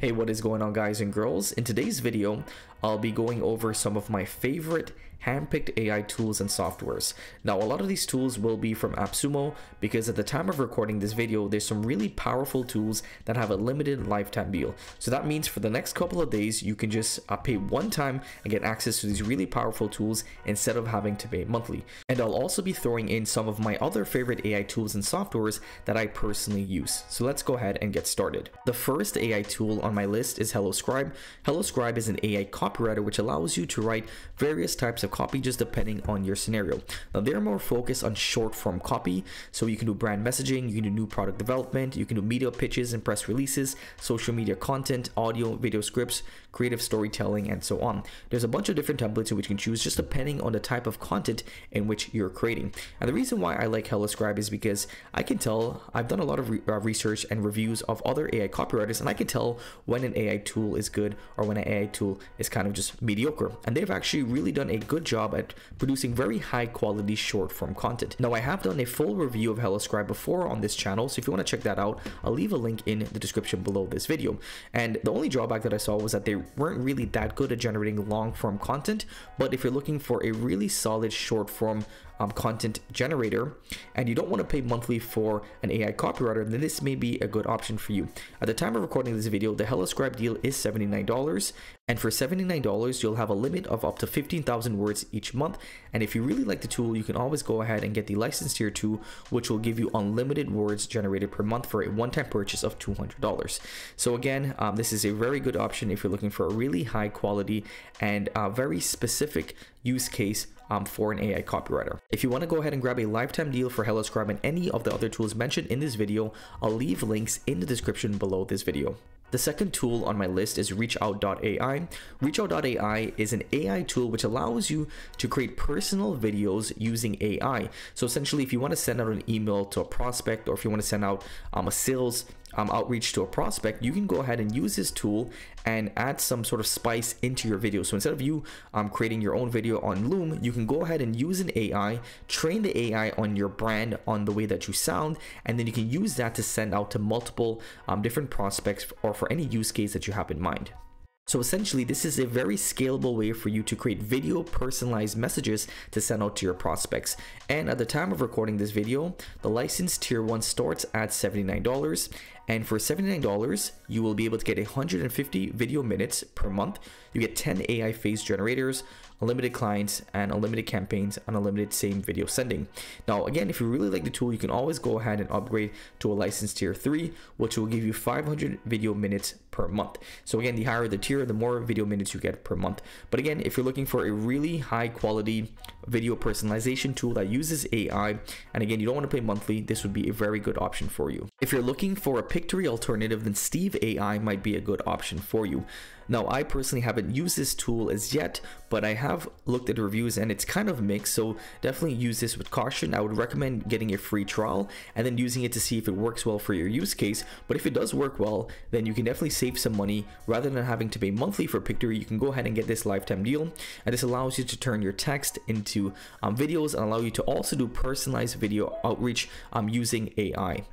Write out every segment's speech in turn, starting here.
Hey, what is going on guys and girls? In today's video, I'll be going over some of my favorite handpicked AI tools and softwares. Now, a lot of these tools will be from AppSumo because at the time of recording this video, there's some really powerful tools that have a limited lifetime deal. So that means for the next couple of days, you can just uh, pay one time and get access to these really powerful tools instead of having to pay monthly. And I'll also be throwing in some of my other favorite AI tools and softwares that I personally use. So let's go ahead and get started. The first AI tool on my list is HelloScribe. HelloScribe is an AI copywriter which allows you to write various types of copy just depending on your scenario. Now they're more focused on short form copy, so you can do brand messaging, you can do new product development, you can do media pitches and press releases, social media content, audio, video scripts, creative storytelling, and so on. There's a bunch of different templates which you can choose just depending on the type of content in which you're creating. And the reason why I like HelloScribe is because I can tell I've done a lot of re uh, research and reviews of other AI copywriters, and I can tell when an AI tool is good or when an AI tool is kind of just mediocre. And they've actually really done a good job at producing very high quality short form content. Now I have done a full review of HelloScribe before on this channel, so if you want to check that out, I'll leave a link in the description below this video. And the only drawback that I saw was that they weren't really that good at generating long form content, but if you're looking for a really solid short form um, content generator and you don't want to pay monthly for an AI copywriter, then this may be a good option for you. At the time of recording this video, the HelloScribe deal is $79 and for $79, you'll have a limit of up to 15,000 words each month. And if you really like the tool, you can always go ahead and get the license tier 2, which will give you unlimited words generated per month for a one-time purchase of $200. So again, um, this is a very good option if you're looking for a really high quality and uh, very specific use case um, for an AI copywriter. If you want to go ahead and grab a lifetime deal for HelloScribe and any of the other tools mentioned in this video, I'll leave links in the description below this video. The second tool on my list is reachout.ai. Reachout.ai is an AI tool which allows you to create personal videos using AI. So essentially, if you want to send out an email to a prospect or if you want to send out um, a sales um, outreach to a prospect, you can go ahead and use this tool and add some sort of spice into your video. So instead of you um, creating your own video on Loom, you can go ahead and use an AI, train the AI on your brand, on the way that you sound, and then you can use that to send out to multiple um, different prospects or for any use case that you have in mind. So essentially, this is a very scalable way for you to create video personalized messages to send out to your prospects. And at the time of recording this video, the license tier 1 starts at $79 and for $79, you will be able to get 150 video minutes per month. You get 10 AI face generators, unlimited clients, and unlimited campaigns, and unlimited same video sending. Now, again, if you really like the tool, you can always go ahead and upgrade to a license tier 3, which will give you 500 video minutes per month. So again, the higher the tier, the more video minutes you get per month. But again, if you're looking for a really high quality video personalization tool that uses AI, and again, you don't want to pay monthly, this would be a very good option for you. If you're looking for a Pictory alternative, then Steve AI might be a good option for you. Now, I personally haven't used this tool as yet, but I have looked at reviews and it's kind of mixed, so definitely use this with caution. I would recommend getting a free trial and then using it to see if it works well for your use case. But if it does work well, then you can definitely save some money rather than having to pay monthly for Pictory. You can go ahead and get this lifetime deal, and this allows you to turn your text into um, videos and allow you to also do personalized video outreach um, using AI.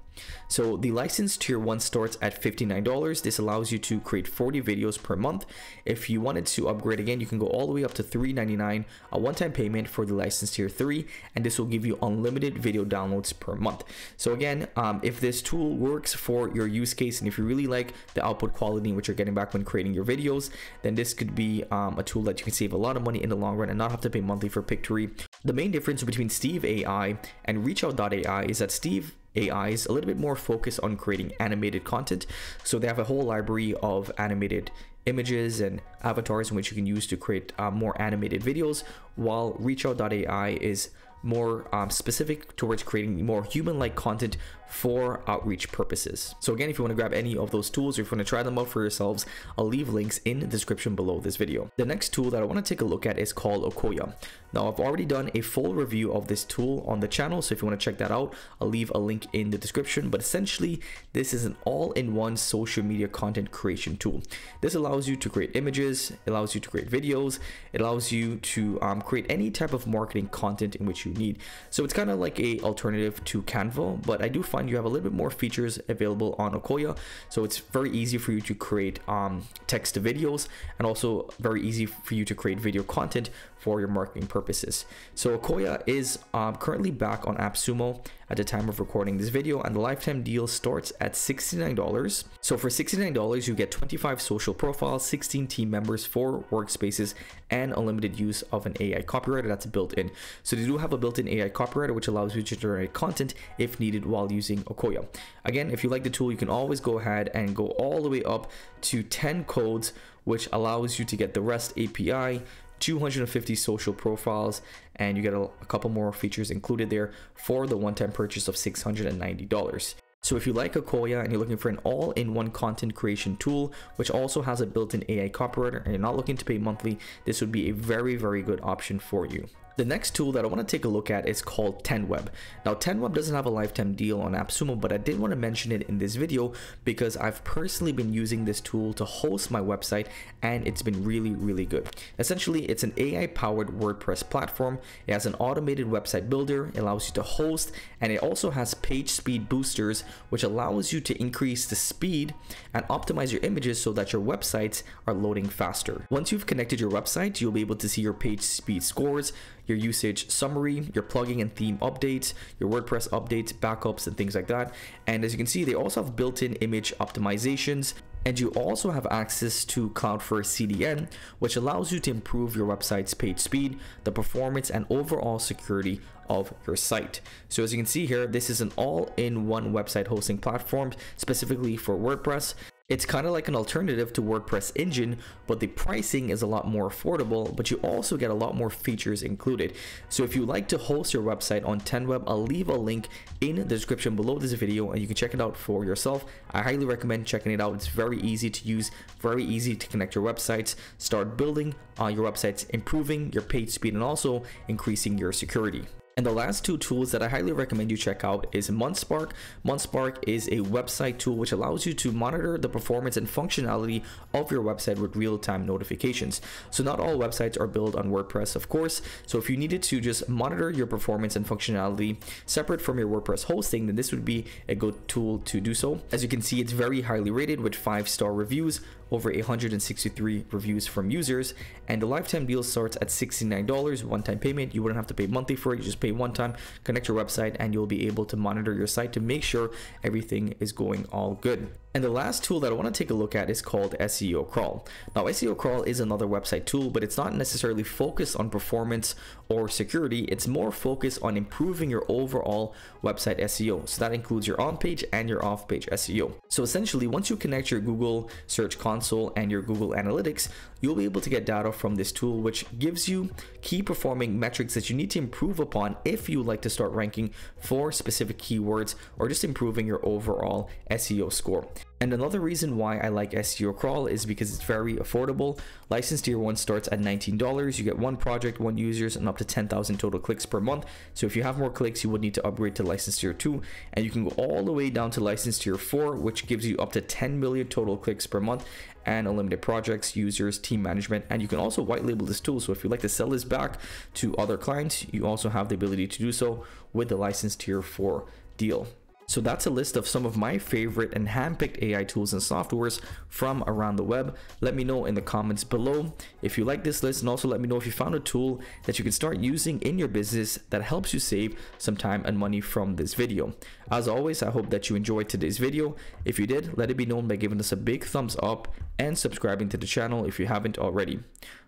So the license tier 1 starts at $59. This allows you to create 40 videos per month. If you wanted to upgrade again, you can go all the way up to $3.99, a one-time payment for the license tier 3, and this will give you unlimited video downloads per month. So again, um, if this tool works for your use case and if you really like the output quality which you're getting back when creating your videos, then this could be um, a tool that you can save a lot of money in the long run and not have to pay monthly for Pictory. The main difference between Steve AI and ReachOut.ai is that Steve AIs a little bit more focused on creating animated content. So they have a whole library of animated images and avatars in which you can use to create uh, more animated videos, while ReachOut.ai is more um, specific towards creating more human-like content for outreach purposes. So again, if you want to grab any of those tools or if you want to try them out for yourselves, I'll leave links in the description below this video. The next tool that I want to take a look at is called Ocoya. Now I've already done a full review of this tool on the channel, so if you want to check that out, I'll leave a link in the description, but essentially this is an all-in-one social media content creation tool. This allows you to create images, allows you to create videos, it allows you to um, create any type of marketing content in which you need. So it's kind of like a alternative to Canva, but I do find find you have a little bit more features available on Ocoya. So it's very easy for you to create um, text to videos and also very easy for you to create video content for your marketing purposes. So Ocoya is um, currently back on AppSumo at the time of recording this video and the lifetime deal starts at $69. So for $69 you get 25 social profiles, 16 team members, 4 workspaces and unlimited use of an AI copywriter that's built in. So they do have a built-in AI copywriter which allows you to generate content if needed while using Ocoya. Again, if you like the tool, you can always go ahead and go all the way up to 10 codes which allows you to get the REST API, 250 social profiles and you get a, a couple more features included there for the one-time purchase of $690. So if you like Ocoya and you're looking for an all-in-one content creation tool, which also has a built-in AI copywriter and you're not looking to pay monthly, this would be a very, very good option for you. The next tool that I want to take a look at is called 10web. Now 10web doesn't have a lifetime deal on AppSumo, but I did want to mention it in this video because I've personally been using this tool to host my website and it's been really, really good. Essentially, it's an AI powered WordPress platform. It has an automated website builder, allows you to host, and it also has page speed boosters, which allows you to increase the speed and optimize your images so that your websites are loading faster. Once you've connected your website, you'll be able to see your page speed scores, your usage summary, your plugin and theme updates, your WordPress updates, backups, and things like that. And as you can see, they also have built-in image optimizations, and you also have access to Cloudflare CDN, which allows you to improve your website's page speed, the performance, and overall security of your site. So as you can see here, this is an all-in-one website hosting platform specifically for WordPress. It's kind of like an alternative to WordPress engine, but the pricing is a lot more affordable, but you also get a lot more features included. So if you like to host your website on 10web, I'll leave a link in the description below this video and you can check it out for yourself. I highly recommend checking it out. It's very easy to use, very easy to connect your websites, start building uh, your websites, improving your page speed and also increasing your security. And the last two tools that I highly recommend you check out is Monspark. Monspark is a website tool which allows you to monitor the performance and functionality of your website with real-time notifications. So not all websites are built on WordPress, of course. So if you needed to just monitor your performance and functionality separate from your WordPress hosting, then this would be a good tool to do so. As you can see, it's very highly rated with five-star reviews, over 863 reviews from users and the lifetime deal starts at $69 one-time payment you wouldn't have to pay monthly for it you just pay one time connect your website and you'll be able to monitor your site to make sure everything is going all good and the last tool that I want to take a look at is called SEO Crawl. Now, SEO Crawl is another website tool, but it's not necessarily focused on performance or security. It's more focused on improving your overall website SEO. So that includes your on-page and your off-page SEO. So essentially, once you connect your Google Search Console and your Google Analytics, you'll be able to get data from this tool, which gives you key performing metrics that you need to improve upon if you like to start ranking for specific keywords or just improving your overall SEO score. And another reason why I like SEO Crawl is because it's very affordable. License tier 1 starts at $19. You get one project, one users, and up to 10,000 total clicks per month. So if you have more clicks, you would need to upgrade to license tier 2. And you can go all the way down to license tier 4, which gives you up to 10 million total clicks per month and unlimited projects, users, team management. And you can also white label this tool. So if you'd like to sell this back to other clients, you also have the ability to do so with the license tier 4 deal. So that's a list of some of my favorite and handpicked AI tools and softwares from around the web. Let me know in the comments below if you like this list and also let me know if you found a tool that you can start using in your business that helps you save some time and money from this video. As always, I hope that you enjoyed today's video. If you did, let it be known by giving us a big thumbs up and subscribing to the channel if you haven't already.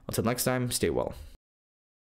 Until next time, stay well.